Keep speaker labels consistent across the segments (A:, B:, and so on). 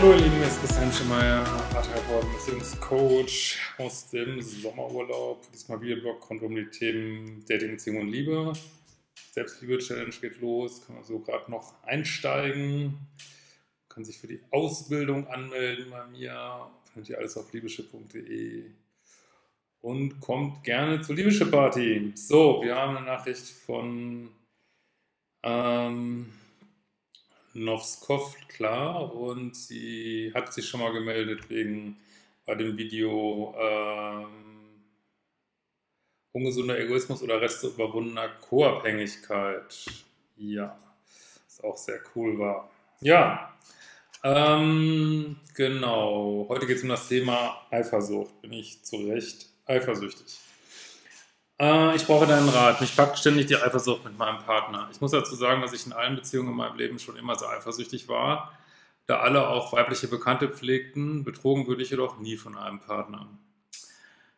A: Hallo ihr Lieben, hier ist Christian Schemeier, Paartherapeut Beziehungscoach aus dem Sommerurlaub. Diesmal Videoblog rund um die Themen Dating, Beziehung und Liebe. Selbstliebe-Challenge geht los, kann man so gerade noch einsteigen. Kann sich für die Ausbildung anmelden bei mir. Findet ihr alles auf liebeschip.de. Und kommt gerne zur Liebeschip-Party. So, wir haben eine Nachricht von ähm, Novskov, klar, und sie hat sich schon mal gemeldet wegen bei dem Video ähm, ungesunder Egoismus oder Reste überwundener Co-Abhängigkeit. Ja, was auch sehr cool war. Ja, ähm, genau. Heute geht es um das Thema Eifersucht. Bin ich zu Recht eifersüchtig? Äh, ich brauche deinen Rat. Mich packt ständig die Eifersucht mit meinem Partner. Ich muss dazu sagen, dass ich in allen Beziehungen in meinem Leben schon immer sehr eifersüchtig war, da alle auch weibliche Bekannte pflegten. Betrogen würde ich jedoch nie von einem Partner.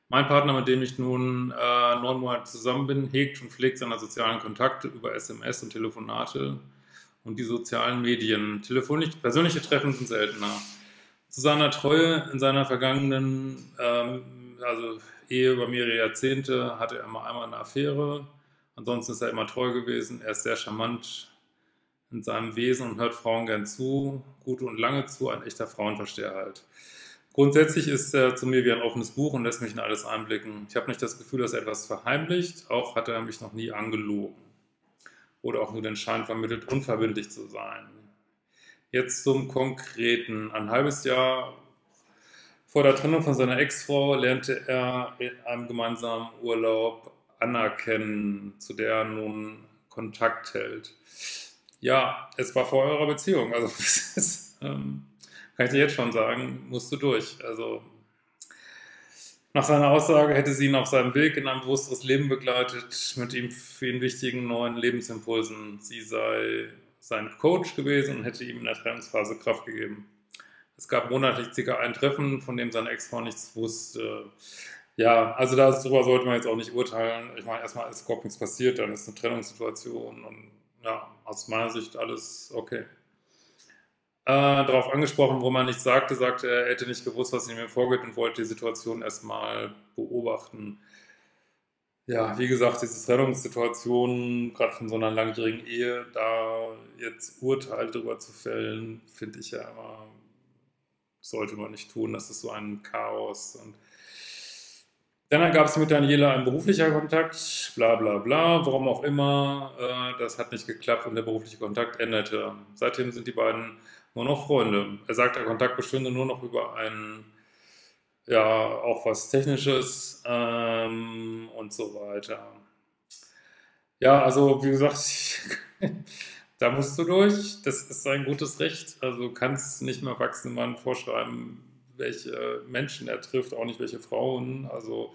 A: Mein Partner, mit dem ich nun äh, neun Monate zusammen bin, hegt und pflegt seine sozialen Kontakte über SMS und Telefonate und die sozialen Medien. Telefonisch, persönliche Treffen sind seltener. Zu seiner Treue in seiner vergangenen, ähm, also Ehe über mehrere Jahrzehnte hatte er immer einmal eine Affäre. Ansonsten ist er immer treu gewesen. Er ist sehr charmant in seinem Wesen und hört Frauen gern zu, gut und lange zu, ein echter Frauenversteher halt. Grundsätzlich ist er zu mir wie ein offenes Buch und lässt mich in alles einblicken. Ich habe nicht das Gefühl, dass er etwas verheimlicht, auch hat er mich noch nie angelogen oder auch nur den Schein vermittelt, unverbindlich zu sein. Jetzt zum Konkreten. Ein halbes Jahr vor der Trennung von seiner Ex-Frau lernte er in einem gemeinsamen Urlaub Anna kennen, zu der er nun Kontakt hält. Ja, es war vor eurer Beziehung. Also, ist, ähm, kann ich dir jetzt schon sagen, musst du durch. Also, nach seiner Aussage hätte sie ihn auf seinem Weg in ein bewussteres Leben begleitet, mit ihm für ihn wichtigen neuen Lebensimpulsen. Sie sei sein Coach gewesen und hätte ihm in der Trennungsphase Kraft gegeben. Es gab monatlich circa ein Treffen, von dem seine Ex-Frau nichts wusste. Ja, also darüber sollte man jetzt auch nicht urteilen. Ich meine, erstmal ist überhaupt nichts passiert, dann ist eine Trennungssituation und ja, aus meiner Sicht alles okay. Äh, darauf angesprochen, wo man nichts sagte, sagte er, er hätte nicht gewusst, was in mir vorgeht und wollte die Situation erstmal beobachten. Ja, wie gesagt, diese Trennungssituation, gerade von so einer langjährigen Ehe, da jetzt Urteil darüber zu fällen, finde ich ja immer sollte man nicht tun, das ist so ein Chaos. Und dann gab es mit Daniela ein beruflicher Kontakt, bla bla bla, warum auch immer. Äh, das hat nicht geklappt und der berufliche Kontakt endete. Seitdem sind die beiden nur noch Freunde. Er sagt, der Kontakt bestünde nur noch über ein, ja, auch was Technisches ähm, und so weiter. Ja, also wie gesagt, da musst du durch. Das ist ein gutes Recht. Also du kannst nicht mehr erwachsenen Mann vorschreiben, welche Menschen er trifft, auch nicht welche Frauen. Also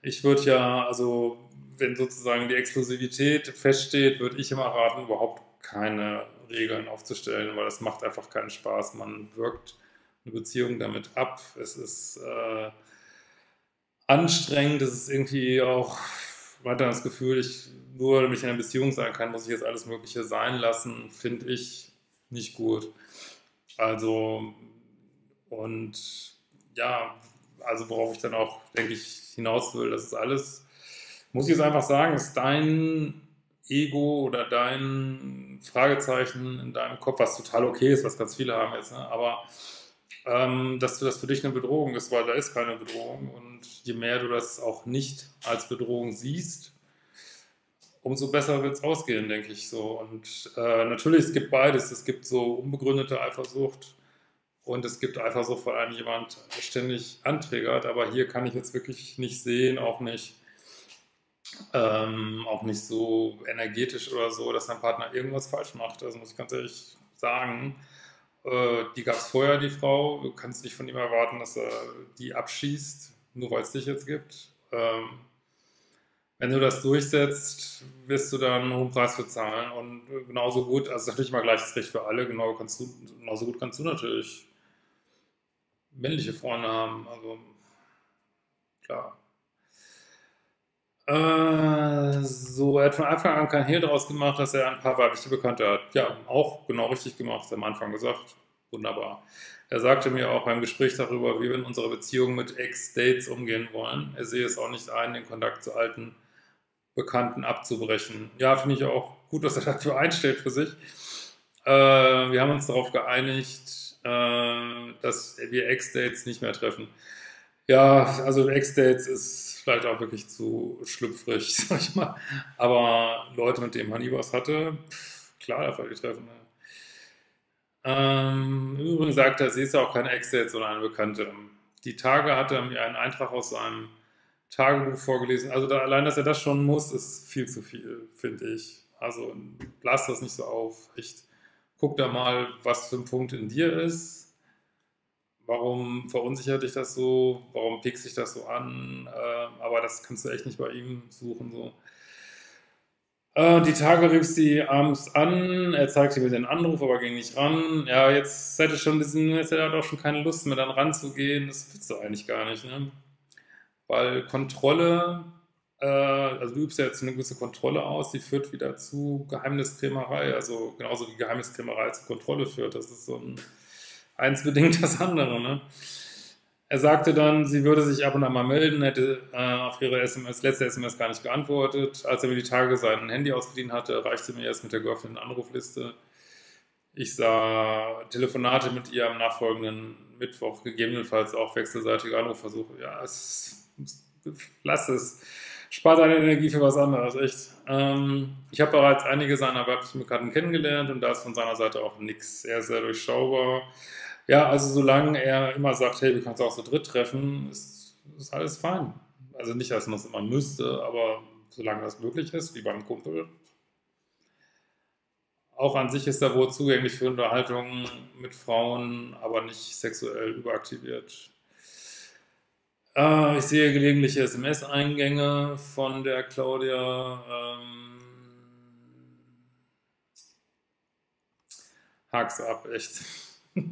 A: ich würde ja, also wenn sozusagen die Exklusivität feststeht, würde ich immer raten, überhaupt keine Regeln aufzustellen, weil das macht einfach keinen Spaß. Man wirkt eine Beziehung damit ab. Es ist äh, anstrengend, es ist irgendwie auch man das Gefühl, ich nur damit ich in einer Beziehung sein kann, muss ich jetzt alles Mögliche sein lassen, finde ich nicht gut. Also, und ja, also worauf ich dann auch, denke ich, hinaus will, das ist alles, muss ich jetzt einfach sagen, ist dein Ego oder dein Fragezeichen in deinem Kopf, was total okay ist, was ganz viele haben jetzt, ne? aber ähm, dass du das für dich eine Bedrohung ist, weil da ist keine Bedrohung und je mehr du das auch nicht als Bedrohung siehst, umso besser wird es ausgehen, denke ich so. Und äh, natürlich, es gibt beides. Es gibt so unbegründete Eifersucht und es gibt Eifersucht, weil einen jemand ständig anträgert. Aber hier kann ich jetzt wirklich nicht sehen, auch nicht, ähm, auch nicht so energetisch oder so, dass mein Partner irgendwas falsch macht. Also muss ich ganz ehrlich sagen, äh, die gab es vorher, die Frau. Du kannst nicht von ihm erwarten, dass er die abschießt, nur weil es dich jetzt gibt. Ähm, wenn du das durchsetzt, wirst du da einen hohen Preis bezahlen. Und genauso gut, also natürlich mal gleiches Recht für alle, genau kannst du, genauso gut kannst du natürlich männliche Freunde haben. Also klar. Äh, so, er hat von Anfang an kein Hehl daraus gemacht, dass er ein paar weibliche Bekannte hat. Ja, auch genau richtig gemacht, am Anfang gesagt. wunderbar. Er sagte mir auch beim Gespräch darüber, wie wir in unserer Beziehung mit Ex-Dates umgehen wollen. Er sehe es auch nicht ein, den Kontakt zu alten Bekannten abzubrechen. Ja, finde ich auch gut, dass er dafür einstellt für sich. Äh, wir haben uns darauf geeinigt, äh, dass wir Ex-Dates nicht mehr treffen. Ja, also Ex-Dates ist vielleicht auch wirklich zu schlüpfrig, sag ich mal. Aber Leute, mit denen man nie was hatte, klar, er die treffen. Ne? Ähm, Im Übrigen sagt er, sie ist ja auch keine Ex-Date, sondern eine Bekannte. Die Tage hat er mir einen Eintrag aus seinem Tagebuch vorgelesen. Also da, allein, dass er das schon muss, ist viel zu viel, finde ich. Also lass das nicht so auf. Echt, guck da mal, was für ein Punkt in dir ist warum verunsichert dich das so, warum pickst dich das so an, äh, aber das kannst du echt nicht bei ihm suchen. So. Äh, die Tage rief sie abends an, er zeigte mir den Anruf, aber ging nicht ran. Ja, jetzt hätte schon diesen, jetzt hätte er auch schon keine Lust mehr dann ranzugehen, das willst du eigentlich gar nicht, ne? Weil Kontrolle, äh, also du übst ja jetzt eine gewisse Kontrolle aus, die führt wieder zu Geheimniskrämerei, also genauso wie Geheimniskrämerei zu Kontrolle führt. Das ist so ein eins bedingt das andere. Ne? Er sagte dann, sie würde sich ab und an mal melden, hätte äh, auf ihre SMS, letzte SMS gar nicht geantwortet. Als er mir die Tage sein Handy ausgeliehen hatte, reichte mir erst mit der geöffneten Anrufliste. Ich sah Telefonate mit ihr am nachfolgenden Mittwoch, gegebenenfalls auch wechselseitige Anrufversuche. Ja, es, lass es. Spart deine Energie für was anderes, echt. Ähm, ich habe bereits einige seiner weiblichen Bekannten kennengelernt und da ist von seiner Seite auch nichts. Er ist sehr durchschaubar ja, also solange er immer sagt, hey, wir können uns auch so dritt treffen, ist, ist alles fein. Also nicht, dass man es immer müsste, aber solange das möglich ist, wie beim Kumpel. Auch an sich ist er wohl zugänglich für Unterhaltungen mit Frauen, aber nicht sexuell überaktiviert. Äh, ich sehe gelegentliche SMS-Eingänge von der Claudia. Ähm, hak's ab, echt.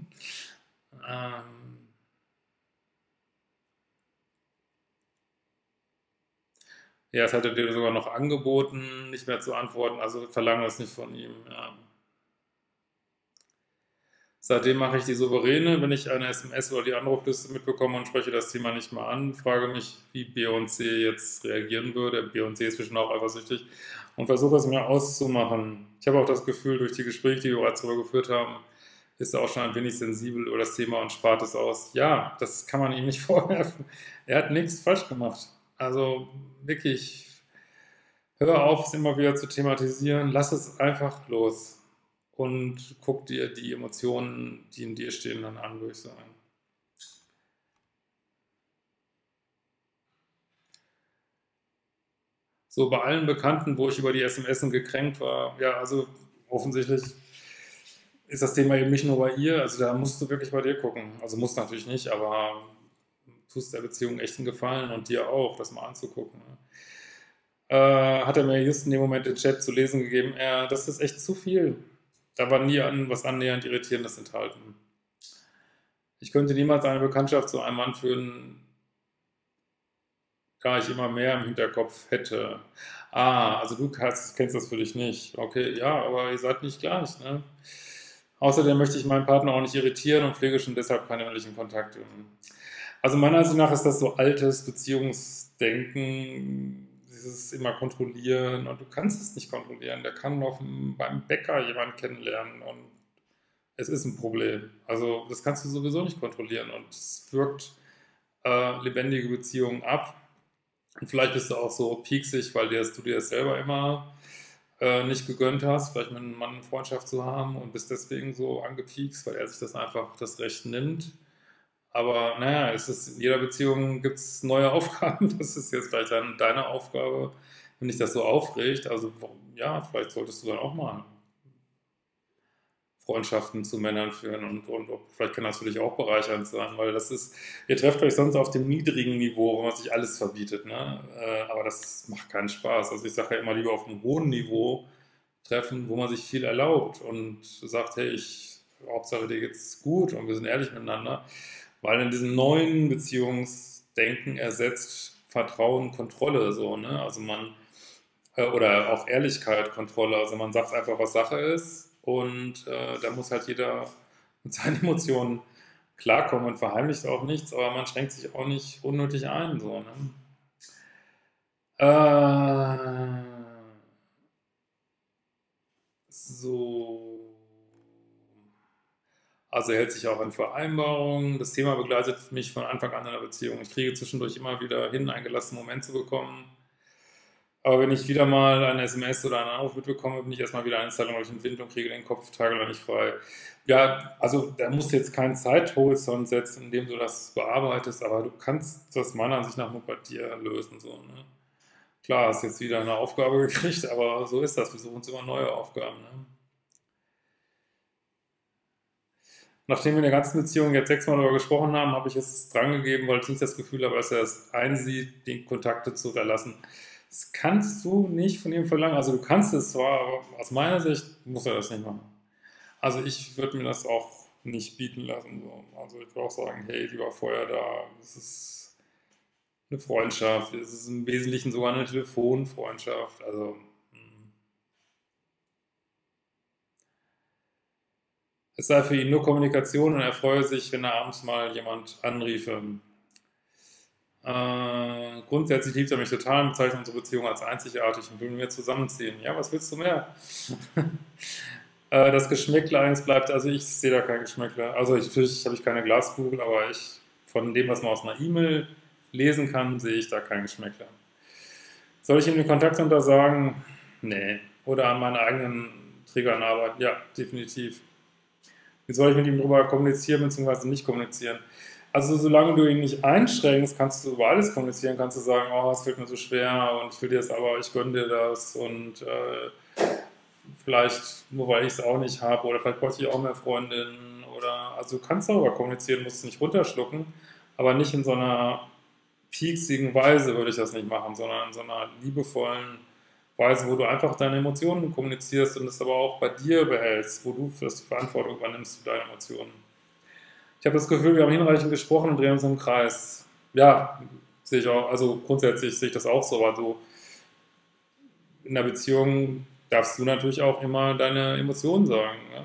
A: Ähm, ja, es hatte dir sogar noch angeboten, nicht mehr zu antworten, also verlange das nicht von ihm. Ja. Seitdem mache ich die Souveräne, wenn ich eine SMS oder die Anrufliste mitbekomme und spreche das Thema nicht mal an, frage mich, wie B&C jetzt reagieren würde. B&C ist zwischen auch eifersüchtig und versuche es mir auszumachen. Ich habe auch das Gefühl, durch die Gespräche, die wir bereits darüber geführt haben, ist er auch schon ein wenig sensibel über das Thema und spart es aus. Ja, das kann man ihm nicht vorwerfen. Er hat nichts falsch gemacht. Also wirklich, hör auf, es immer wieder zu thematisieren. Lass es einfach los und guck dir die Emotionen, die in dir stehen, dann an, würde ich sagen. So bei allen Bekannten, wo ich über die SMS gekränkt war, ja, also offensichtlich ist das Thema eben nicht nur bei ihr, also da musst du wirklich bei dir gucken. Also musst natürlich nicht, aber tust der Beziehung echt einen Gefallen und dir auch, das mal anzugucken. Äh, hat er mir just in dem Moment den Chat zu lesen gegeben, äh, das ist echt zu viel. Da war nie an, was annähernd Irritierendes enthalten. Ich könnte niemals eine Bekanntschaft zu einem Mann führen, da ich immer mehr im Hinterkopf hätte. Ah, also du kennst, kennst das für dich nicht. Okay, ja, aber ihr seid nicht gleich, ne? Außerdem möchte ich meinen Partner auch nicht irritieren und pflege schon deshalb keine männlichen Kontakte. Also meiner Ansicht nach ist das so altes Beziehungsdenken, dieses immer kontrollieren und du kannst es nicht kontrollieren. Der kann noch beim Bäcker jemanden kennenlernen und es ist ein Problem. Also das kannst du sowieso nicht kontrollieren und es wirkt äh, lebendige Beziehungen ab. Und vielleicht bist du auch so pieksig, weil du dir das selber immer äh, nicht gegönnt hast, vielleicht mit einem Mann Freundschaft zu haben und bist deswegen so angepiekst, weil er sich das einfach das Recht nimmt. Aber naja, es ist, in jeder Beziehung gibt es neue Aufgaben. Das ist jetzt vielleicht dann deine Aufgabe, wenn dich das so aufregt. Also ja, vielleicht solltest du dann auch mal Freundschaften zu Männern führen und, und, und, vielleicht kann das für dich auch bereichernd sein, weil das ist, ihr trefft euch sonst auf dem niedrigen Niveau, wo man sich alles verbietet, ne? Äh, aber das macht keinen Spaß. Also ich sage ja immer lieber auf einem hohen Niveau treffen, wo man sich viel erlaubt und sagt, hey, ich, Hauptsache dir geht's gut und wir sind ehrlich miteinander, weil in diesem neuen Beziehungsdenken ersetzt Vertrauen Kontrolle so, ne? Also man, äh, oder auch Ehrlichkeit Kontrolle, also man sagt einfach, was Sache ist und äh, da muss halt jeder mit seinen Emotionen klarkommen und verheimlicht auch nichts, aber man schränkt sich auch nicht unnötig ein. So, ne? äh, so. Also hält sich auch an Vereinbarungen. Das Thema begleitet mich von Anfang an in der Beziehung. Ich kriege zwischendurch immer wieder hin, einen gelassenen Moment zu bekommen. Aber wenn ich wieder mal eine SMS oder einen Anruf mitbekomme, bin ich erstmal wieder einstellung, weil ich einen Wind und kriege den Kopf tagelang nicht frei. Ja, also da musst du jetzt keinen Zeithorizont setzen, in dem du das bearbeitest, aber du kannst das meiner Ansicht nach nur bei dir lösen. So, ne? Klar, hast jetzt wieder eine Aufgabe gekriegt, aber so ist das. Wir suchen uns immer neue Aufgaben. Ne? Nachdem wir in der ganzen Beziehung jetzt sechsmal darüber gesprochen haben, habe ich es drangegeben, weil ich nicht das Gefühl habe, dass er es einsieht, die Kontakte zu verlassen. Das kannst du nicht von ihm verlangen. Also du kannst es zwar, aber aus meiner Sicht muss er das nicht machen. Also ich würde mir das auch nicht bieten lassen. So. Also ich würde auch sagen, hey, lieber Feuer da, es ist eine Freundschaft, es ist im Wesentlichen sogar eine Telefonfreundschaft. Also Es sei für ihn nur Kommunikation und er freue sich, wenn er abends mal jemand anriefe. Äh, grundsätzlich liebt er mich total und bezeichnet unsere Beziehung als einzigartig und will mit mir zusammenziehen. Ja, was willst du mehr? äh, das Geschmäckle eins bleibt, also ich sehe da kein Geschmäckle. Also ich, natürlich habe ich keine Glaskugel, aber ich, von dem, was man aus einer E-Mail lesen kann, sehe ich da kein Geschmäckle. Soll ich ihm den Kontakt untersagen? Nee. Oder an meinen eigenen Triggern arbeiten? Ja, definitiv. Wie soll ich mit ihm darüber kommunizieren bzw. nicht kommunizieren? Also solange du ihn nicht einschränkst, kannst du über alles kommunizieren, kannst du sagen, oh, es fällt mir so schwer und ich will dir das aber, ich gönne dir das und äh, vielleicht nur weil ich es auch nicht habe oder vielleicht bräuchte ich auch mehr Freundinnen oder also du kannst darüber kommunizieren, musst es nicht runterschlucken, aber nicht in so einer pieksigen Weise würde ich das nicht machen, sondern in so einer liebevollen Weise, wo du einfach deine Emotionen kommunizierst und es aber auch bei dir behältst, wo du die Verantwortung übernimmst für deine Emotionen. Ich habe das Gefühl, wir haben hinreichend gesprochen und drehen uns im Kreis. Ja, sehe ich auch, also grundsätzlich sehe ich das auch so, aber so in der Beziehung darfst du natürlich auch immer deine Emotionen sagen. Ne?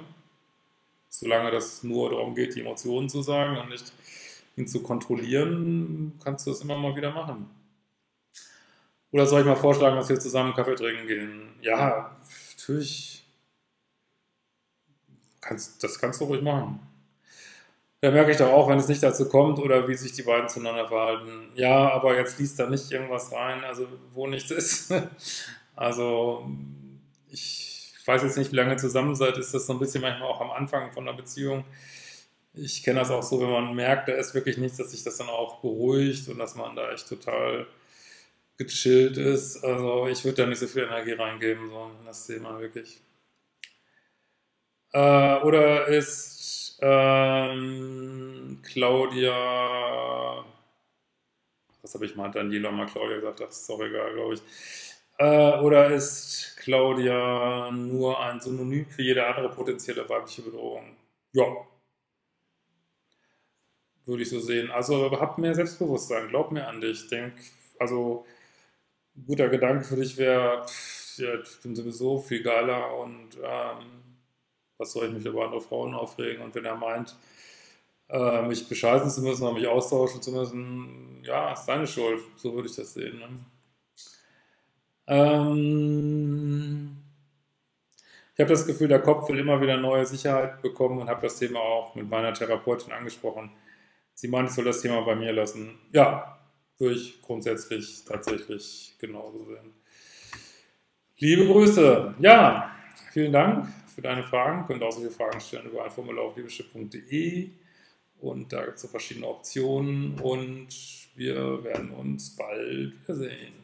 A: Solange das nur darum geht, die Emotionen zu sagen und nicht ihn zu kontrollieren, kannst du es immer mal wieder machen. Oder soll ich mal vorschlagen, dass wir zusammen Kaffee trinken gehen? Ja, natürlich. Kannst, das kannst du ruhig machen. Da merke ich doch auch, wenn es nicht dazu kommt oder wie sich die beiden zueinander verhalten. Ja, aber jetzt liest da nicht irgendwas rein, also wo nichts ist. also ich weiß jetzt nicht, wie lange ihr zusammen seid, ist das so ein bisschen manchmal auch am Anfang von einer Beziehung. Ich kenne das auch so, wenn man merkt, da ist wirklich nichts, dass sich das dann auch beruhigt und dass man da echt total gechillt ist. Also ich würde da nicht so viel Energie reingeben, so in das Thema wirklich. Äh, oder ist ähm, Claudia, was habe ich mal Daniela mal Claudia gesagt, das ist auch egal, glaube ich. Äh, oder ist Claudia nur ein Synonym für jede andere potenzielle weibliche Bedrohung? Ja. Würde ich so sehen. Also hab mehr Selbstbewusstsein, glaub mir an dich. Denk, also guter Gedanke für dich wäre, ja, ich bin sowieso viel geiler und ähm, was soll ich mich über andere Frauen aufregen? Und wenn er meint, äh, mich bescheißen zu müssen oder mich austauschen zu müssen, ja, ist seine Schuld. So würde ich das sehen. Ne? Ähm, ich habe das Gefühl, der Kopf will immer wieder neue Sicherheit bekommen und habe das Thema auch mit meiner Therapeutin angesprochen. Sie meint, ich soll das Thema bei mir lassen. Ja, würde ich grundsätzlich tatsächlich genauso sehen. Liebe Grüße. Ja, vielen Dank für deine Fragen. Könnt auch solche Fragen stellen über ein Formular auf liebeschiff.de und da gibt es so verschiedene Optionen und wir werden uns bald wiedersehen.